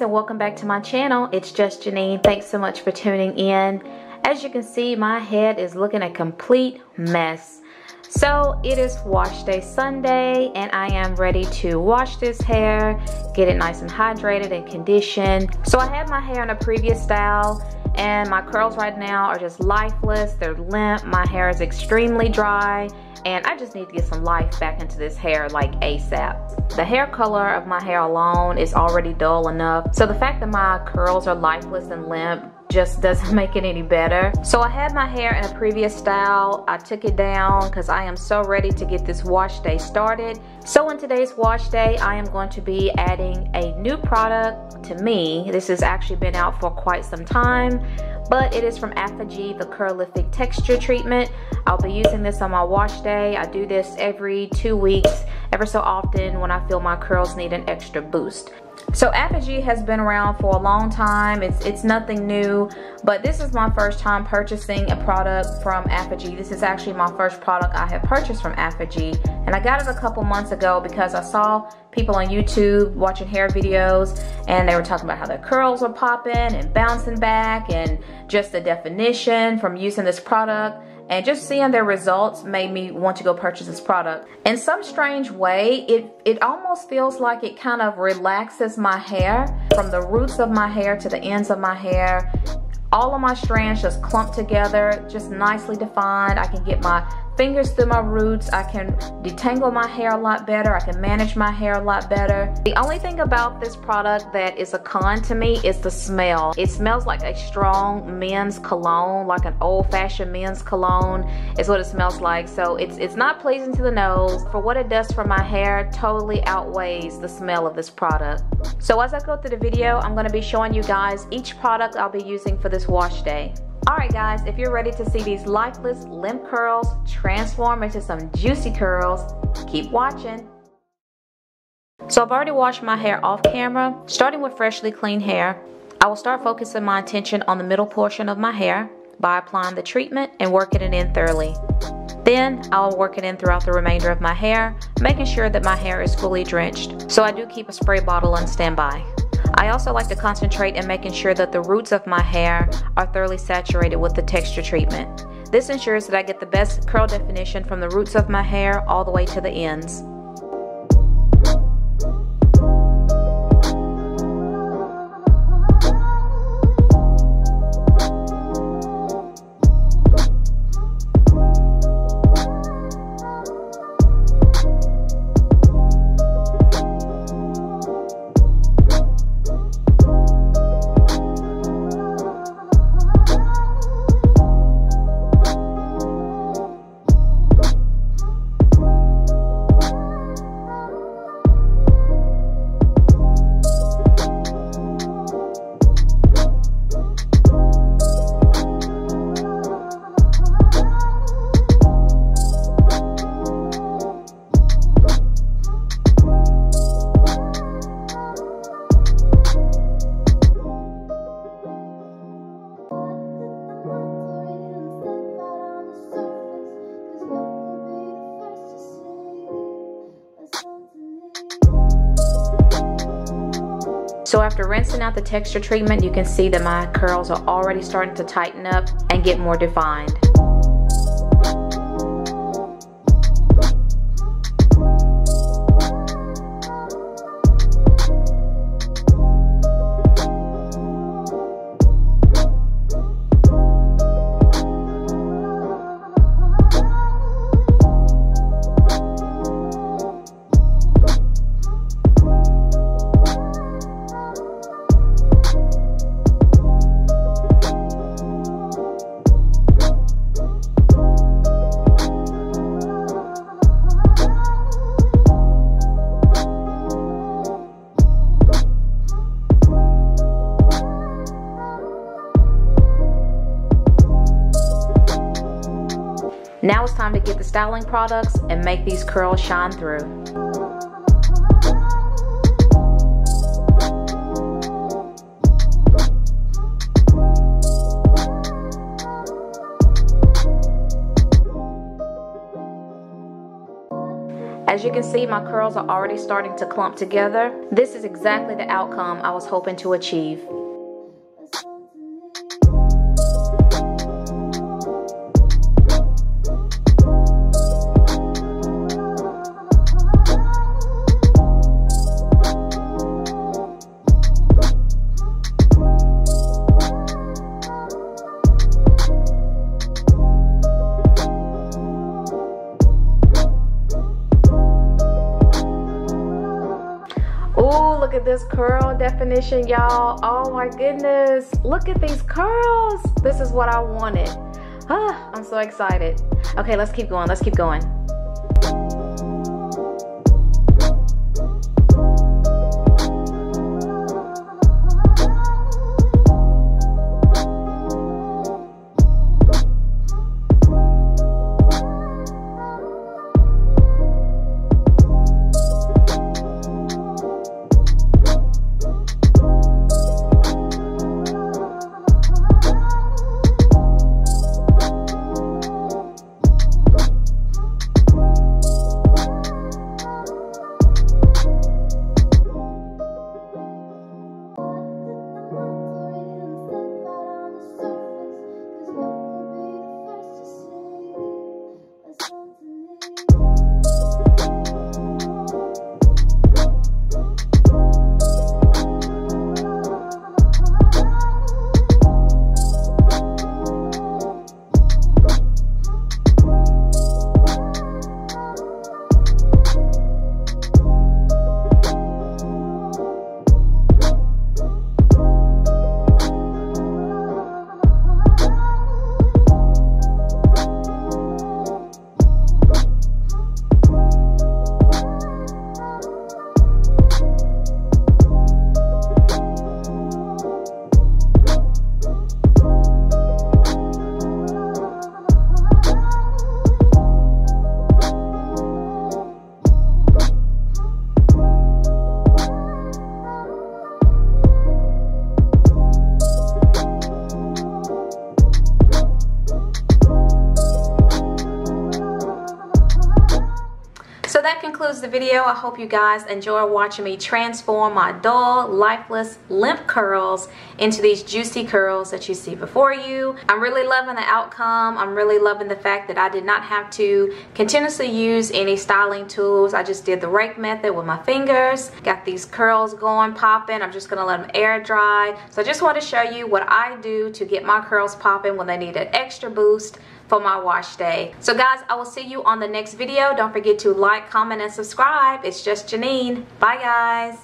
and welcome back to my channel. It's just Jenene. Thanks so much for tuning in. As you can see, my head is looking a complete mess. So it is wash day Sunday and I am ready to wash this hair, get it nice and hydrated and conditioned. So I had my hair in a previous style and my curls right now are just lifeless. They're limp. My hair is extremely dry and I just need to get some life back into this hair like ASAP. The hair color of my hair alone is already dull enough. So the fact that my curls are lifeless and limp just doesn't make it any better. So I had my hair in a previous style. I took it down because I am so ready to get this wash day started. So in today's wash day, I am going to be adding a new product to me. This has actually been out for quite some time but it is from ApHogee, the Curlific Texture Treatment. I'll be using this on my wash day. I do this every two weeks, ever so often when I feel my curls need an extra boost. So ApHogee has been around for a long time. It's, it's nothing new, but this is my first time purchasing a product from ApHogee. This is actually my first product I have purchased from ApHogee. And I got it a couple months ago because I saw people on YouTube watching hair videos and they were talking about how their curls were popping and bouncing back and just the definition from using this product and just seeing their results made me want to go purchase this product. In some strange way, it, it almost feels like it kind of relaxes my hair from the roots of my hair to the ends of my hair. All of my strands just clump together, just nicely defined. I can get my fingers through my roots. I can detangle my hair a lot better. I can manage my hair a lot better. The only thing about this product that is a con to me is the smell. It smells like a strong men's cologne, like an old-fashioned men's cologne is what it smells like. So it's, it's not pleasing to the nose. For what it does for my hair, totally outweighs the smell of this product. So as I go through the video, I'm gonna be showing you guys each product I'll be using for this wash day. Alright guys, if you're ready to see these lifeless limp curls transform into some juicy curls, keep watching. So I've already washed my hair off camera. Starting with freshly clean hair, I will start focusing my attention on the middle portion of my hair by applying the treatment and working it in thoroughly. Then I'll work it in throughout the remainder of my hair, making sure that my hair is fully drenched. So I do keep a spray bottle on standby. I also like to concentrate in making sure that the roots of my hair are thoroughly saturated with the texture treatment. This ensures that I get the best curl definition from the roots of my hair all the way to the ends. So after rinsing out the texture treatment, you can see that my curls are already starting to tighten up and get more defined. Now it's time to get the styling products and make these curls shine through. As you can see, my curls are already starting to clump together. This is exactly the outcome I was hoping to achieve. This curl definition, y'all. Oh my goodness. Look at these curls. This is what I wanted. Ah, I'm so excited. Okay, let's keep going. Let's keep going. So that concludes the video. I hope you guys enjoy watching me transform my dull, lifeless, limp curls into these juicy curls that you see before you. I'm really loving the outcome. I'm really loving the fact that I did not have to continuously use any styling tools. I just did the rake method with my fingers. Got these curls going, popping. I'm just to let them air dry. So I just want to show you what I do to get my curls popping when they need an extra boost for my wash day. So guys, I will see you on the next video. Don't forget to like, comment, and subscribe. It's just Jenene. Bye guys.